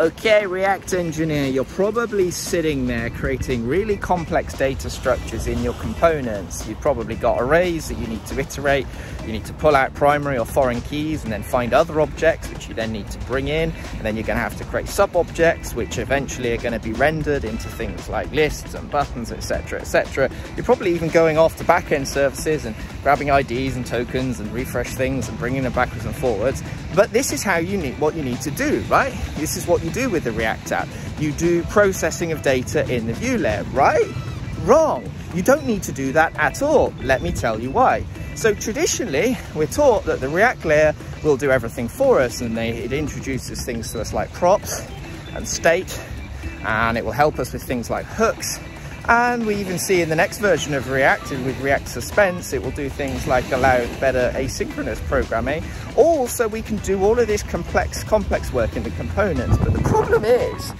Okay, React engineer, you're probably sitting there creating really complex data structures in your components. You've probably got arrays that you need to iterate. You need to pull out primary or foreign keys and then find other objects, which you then need to bring in. And then you're going to have to create sub-objects, which eventually are going to be rendered into things like lists and buttons, etc., etc. You're probably even going off to backend services and grabbing IDs and tokens and refresh things and bringing them backwards and forwards. But this is how you need what you need to do, right? This is what you do with the React app. You do processing of data in the view layer, right? Wrong. You don't need to do that at all. Let me tell you why. So traditionally, we're taught that the React layer will do everything for us and they, it introduces things to us like props and state, and it will help us with things like hooks and we even see in the next version of React, with React Suspense, it will do things like allow better asynchronous programming. Also, we can do all of this complex, complex work in the components. But the problem is,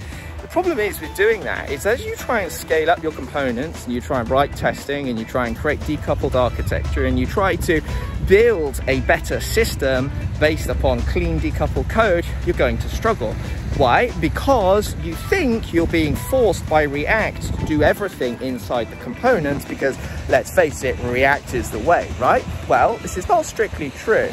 problem is with doing that is as you try and scale up your components and you try and write testing and you try and create decoupled architecture and you try to build a better system based upon clean decoupled code, you're going to struggle. Why? Because you think you're being forced by React to do everything inside the components because let's face it, React is the way, right? Well, this is not strictly true.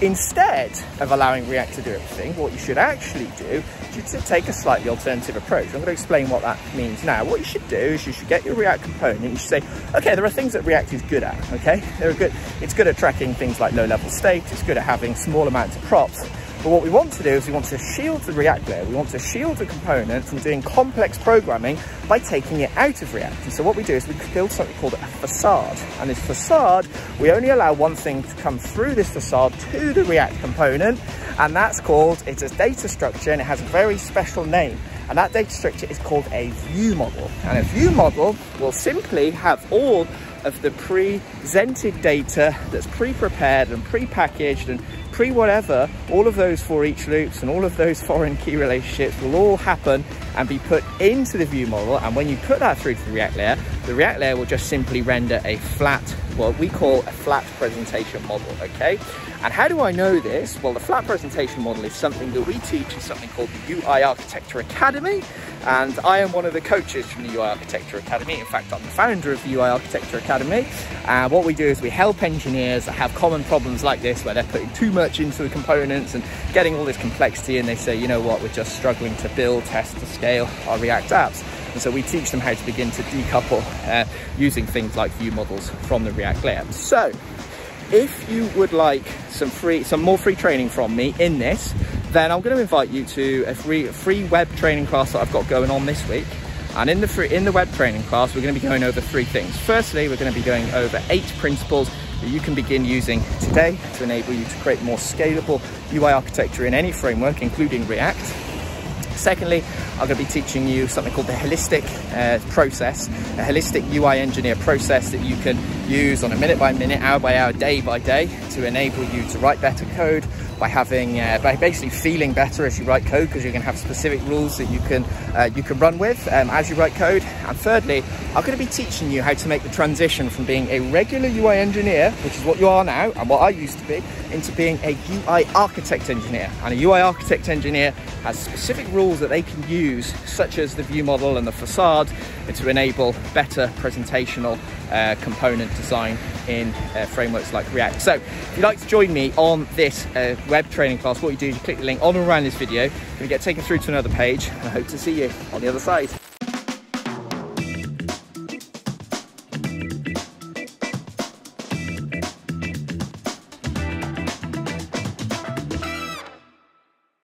Instead of allowing React to do everything, what you should actually do is to take a slightly alternative approach. I'm going to explain what that means now. What you should do is you should get your React component. You should say, okay, there are things that React is good at, okay? They're good. It's good at tracking things like low-level state. It's good at having small amounts of props. But what we want to do is we want to shield the React layer. We want to shield the component from doing complex programming by taking it out of React. And so what we do is we build something called a facade. And this facade, we only allow one thing to come through this facade to the React component. And that's called, it's a data structure and it has a very special name. And that data structure is called a view model. And a view model will simply have all of the presented data that's pre-prepared and pre-packaged and pre whatever, all of those for each loops and all of those foreign key relationships will all happen and be put into the view model. And when you put that through to the React layer, the React layer will just simply render a flat, what we call a flat presentation model, okay? And how do I know this? Well, the flat presentation model is something that we teach in something called the UI Architecture Academy. And I am one of the coaches from the UI Architecture Academy. In fact, I'm the founder of the UI Architecture Academy. And what we do is we help engineers that have common problems like this, where they're putting too much into the components and getting all this complexity. And they say, you know what, we're just struggling to build, test, to scale our React apps. And so we teach them how to begin to decouple uh, using things like view models from the React layer. So if you would like some free, some more free training from me in this, then I'm going to invite you to a free, free web training class that I've got going on this week. And in the free, in the web training class, we're going to be going over three things. Firstly, we're going to be going over eight principles that you can begin using today to enable you to create more scalable UI architecture in any framework, including React. Secondly, I'm going to be teaching you something called the holistic uh, process, a holistic UI engineer process that you can use on a minute by minute, hour by hour, day by day to enable you to write better code by having, uh, by basically feeling better as you write code because you're going to have specific rules that you can, uh, you can run with um, as you write code. And thirdly, I'm going to be teaching you how to make the transition from being a regular UI engineer, which is what you are now and what I used to be, into being a UI architect engineer. And a UI architect engineer has specific rules that they can use, such as the view model and the facade, to enable better presentational uh, component design in uh, frameworks like React. So if you'd like to join me on this uh, web training class, what you do is you click the link on and around this video, going to get taken through to another page, and I hope to see you on the other side.